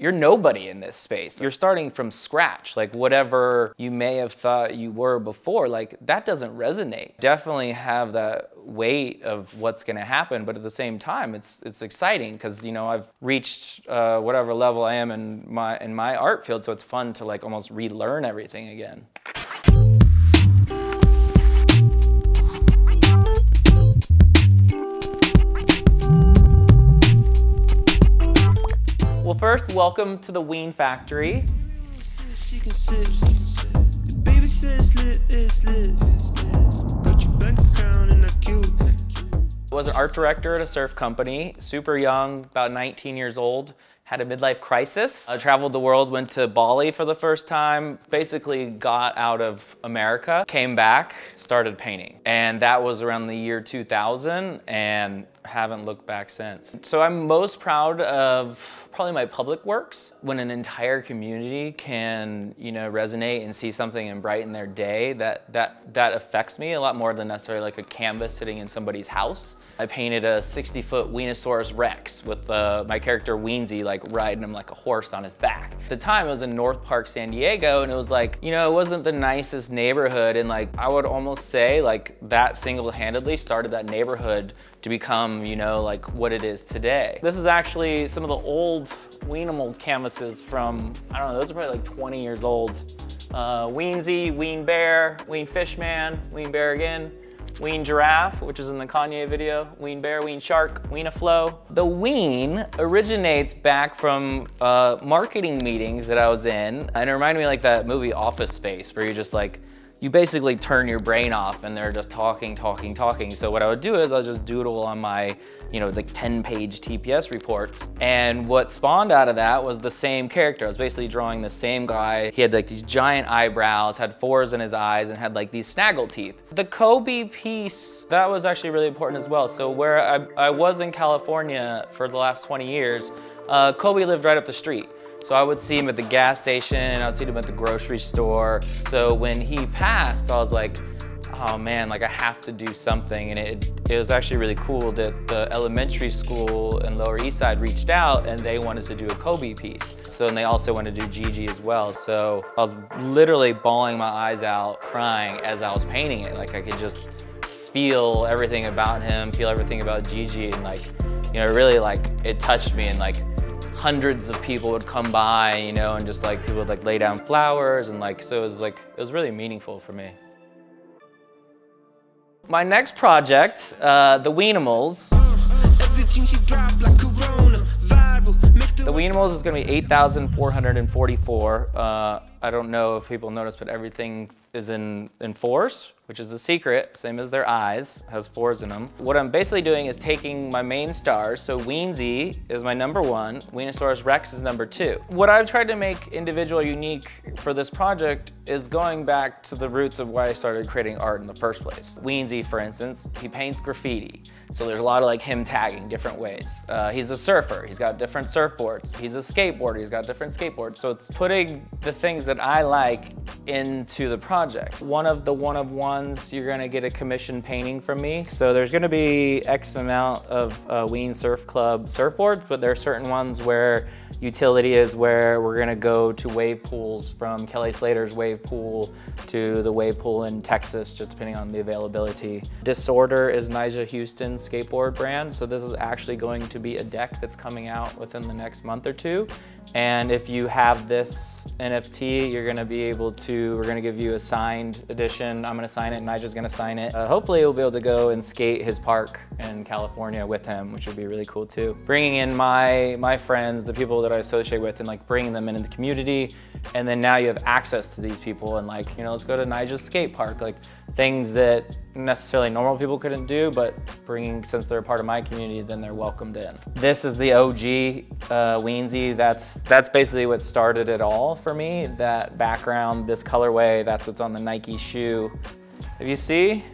you're nobody in this space. You're starting from scratch. Like whatever you may have thought you were before, like that doesn't resonate. Definitely have that weight of what's going to happen, but at the same time, it's it's exciting because you know I've reached uh, whatever level I am in my in my art field, so it's fun to like almost relearn everything again. First, welcome to the Ween Factory. Was an art director at a surf company, super young, about 19 years old had a midlife crisis. I traveled the world, went to Bali for the first time, basically got out of America, came back, started painting. And that was around the year 2000 and haven't looked back since. So I'm most proud of probably my public works. When an entire community can, you know, resonate and see something and brighten their day, that, that, that affects me a lot more than necessarily like a canvas sitting in somebody's house. I painted a 60 foot Weenosaurus Rex with uh, my character Weensy like riding him like a horse on his back. At the time it was in North Park, San Diego, and it was like, you know, it wasn't the nicest neighborhood. And like, I would almost say like that single-handedly started that neighborhood to become, you know, like what it is today. This is actually some of the old Weenimals canvases from, I don't know, those are probably like 20 years old. Uh, Weensy, Ween Bear, Ween Fishman, Ween Bear again, Ween Giraffe, which is in the Kanye video, Ween Bear, Ween Shark, Flow. The Ween originates back from uh, marketing meetings that I was in, and it reminded me like that movie Office Space, where you just like, you basically turn your brain off and they're just talking, talking, talking. So what I would do is I'll just doodle on my, you know, like 10 page TPS reports. And what spawned out of that was the same character. I was basically drawing the same guy. He had like these giant eyebrows, had fours in his eyes and had like these snaggle teeth. The Kobe piece, that was actually really important as well. So where I, I was in California for the last 20 years, uh, Kobe lived right up the street. So I would see him at the gas station, I would see him at the grocery store. So when he passed, I was like, oh man, like I have to do something. And it, it was actually really cool that the elementary school in Lower East Side reached out and they wanted to do a Kobe piece. So, and they also wanted to do Gigi as well. So I was literally bawling my eyes out, crying as I was painting it. Like I could just feel everything about him, feel everything about Gigi and like, you know, really like it touched me and like hundreds of people would come by, you know, and just like people would like lay down flowers and like, so it was like, it was really meaningful for me. My next project, uh, The Weenimals. The Weenimals is gonna be 8,444. Uh, I don't know if people notice, but everything is in, in fours which is a secret, same as their eyes, has fours in them. What I'm basically doing is taking my main stars, so Weensy is my number one, Weenosaurus Rex is number two. What I've tried to make individual unique for this project is going back to the roots of why I started creating art in the first place. Weensy, for instance, he paints graffiti. So there's a lot of like him tagging different ways. Uh, he's a surfer, he's got different surfboards. He's a skateboarder, he's got different skateboards. So it's putting the things that I like into the project. One of the one of ones, you're gonna get a commission painting from me. So there's gonna be X amount of uh, Ween Surf Club surfboards, but there are certain ones where utility is where we're gonna go to wave pools from Kelly Slater's wave pool to the wave pool in Texas, just depending on the availability. Disorder is Nyjah Huston's skateboard brand. So this is actually going to be a deck that's coming out within the next month or two. And if you have this NFT, you're gonna be able to, we're gonna give you a signed edition. I'm gonna sign it, Nyjah's gonna sign it. Uh, hopefully you'll be able to go and skate his park in California with him, which would be really cool too. Bringing in my, my friends, the people that I associate with, and like bringing them into the community. And then now you have access to these people and like, you know, let's go to Nyjah's skate park. Like things that necessarily normal people couldn't do, but bringing, since they're a part of my community, then they're welcomed in. This is the OG uh, Weensy. That's, that's basically what started it all for me. That background, this colorway, that's what's on the Nike shoe. If you see,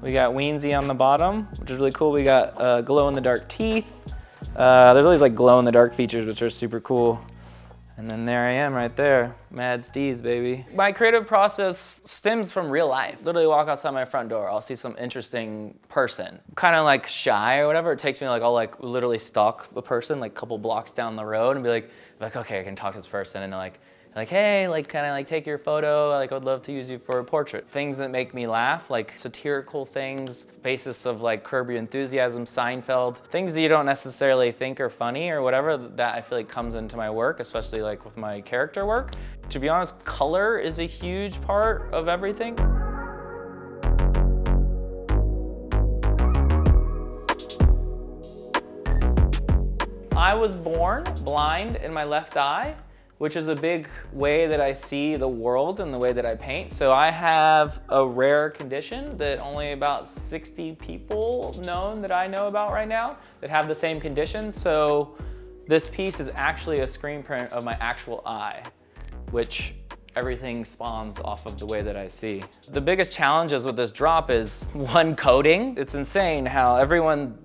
we got Weensy on the bottom, which is really cool. We got uh, glow in the dark teeth. Uh, there's always like glow in the dark features, which are super cool. And then there I am right there, Mad Steez, baby. My creative process stems from real life. Literally walk outside my front door, I'll see some interesting person. Kind of like shy or whatever, it takes me like, I'll like literally stalk a person like a couple blocks down the road and be like, like, okay, I can talk to this person and like, like, hey, like, kind of like take your photo. Like, I'd love to use you for a portrait. Things that make me laugh, like satirical things, basis of like Curb Your Enthusiasm, Seinfeld, things that you don't necessarily think are funny or whatever. That I feel like comes into my work, especially like with my character work. To be honest, color is a huge part of everything. I was born blind in my left eye which is a big way that I see the world and the way that I paint. So I have a rare condition that only about 60 people known that I know about right now that have the same condition. So this piece is actually a screen print of my actual eye, which everything spawns off of the way that I see. The biggest challenges with this drop is one coding. It's insane how everyone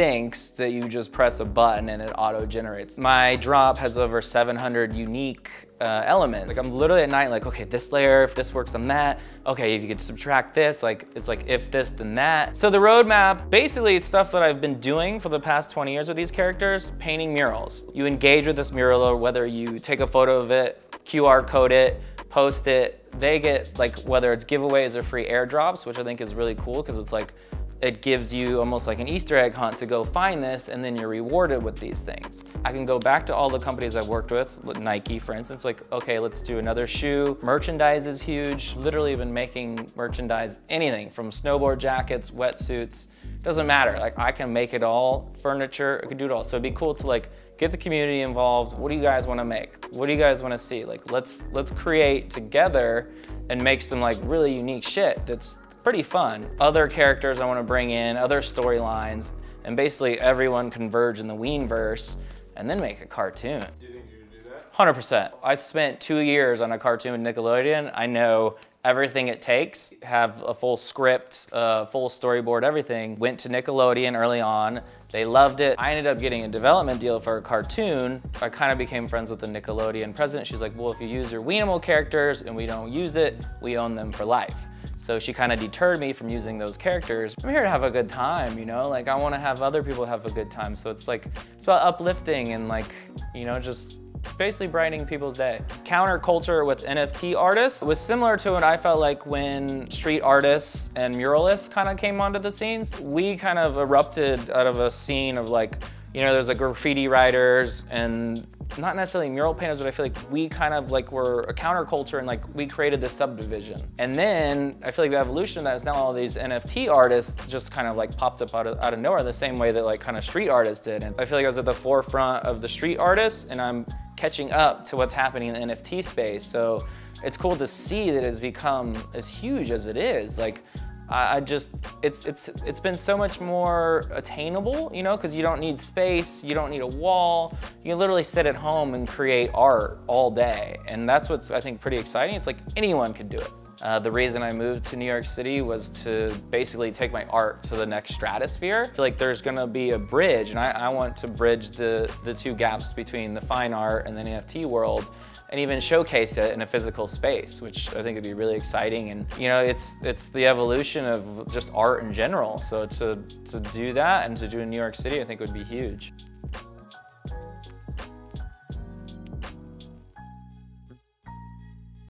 thinks that you just press a button and it auto generates. My drop has over 700 unique uh, elements. Like I'm literally at night like, okay, this layer, if this works, then that. Okay, if you could subtract this, like it's like if this, then that. So the roadmap, basically it's stuff that I've been doing for the past 20 years with these characters, painting murals. You engage with this mural or whether you take a photo of it, QR code it, post it, they get like, whether it's giveaways or free airdrops, which I think is really cool because it's like, it gives you almost like an Easter egg hunt to go find this and then you're rewarded with these things. I can go back to all the companies I've worked with, Nike for instance, like, okay, let's do another shoe. Merchandise is huge. Literally been making merchandise, anything from snowboard jackets, wetsuits, doesn't matter. Like I can make it all, furniture, I can do it all. So it'd be cool to like get the community involved. What do you guys wanna make? What do you guys wanna see? Like let's, let's create together and make some like really unique shit that's pretty fun. Other characters I want to bring in, other storylines, and basically everyone converge in the Weenverse and then make a cartoon. Do you think you could do that? 100%. I spent two years on a cartoon with Nickelodeon. I know everything it takes, have a full script, a full storyboard, everything. Went to Nickelodeon early on. They loved it. I ended up getting a development deal for a cartoon. I kind of became friends with the Nickelodeon president. She's like, well, if you use your Weenimals characters and we don't use it, we own them for life. So she kind of deterred me from using those characters. I'm here to have a good time, you know? Like I want to have other people have a good time. So it's like, it's about uplifting and like, you know, just basically brightening people's day. Counterculture with NFT artists was similar to what I felt like when street artists and muralists kind of came onto the scenes. We kind of erupted out of a scene of like, you know, there's like graffiti writers and not necessarily mural painters, but I feel like we kind of like were a counterculture and like we created this subdivision. And then I feel like the evolution of that is now all these NFT artists just kind of like popped up out of, out of nowhere the same way that like kind of street artists did. And I feel like I was at the forefront of the street artists and I'm catching up to what's happening in the NFT space. So it's cool to see that it's become as huge as it is. Like I just, it's, it's, it's been so much more attainable, you know, because you don't need space, you don't need a wall. You can literally sit at home and create art all day. And that's what's, I think, pretty exciting. It's like anyone could do it. Uh, the reason I moved to New York City was to basically take my art to the next stratosphere. I feel like there's gonna be a bridge, and I, I want to bridge the, the two gaps between the fine art and the NFT world and even showcase it in a physical space, which I think would be really exciting. And you know, it's it's the evolution of just art in general. So to to do that and to do in New York City, I think would be huge.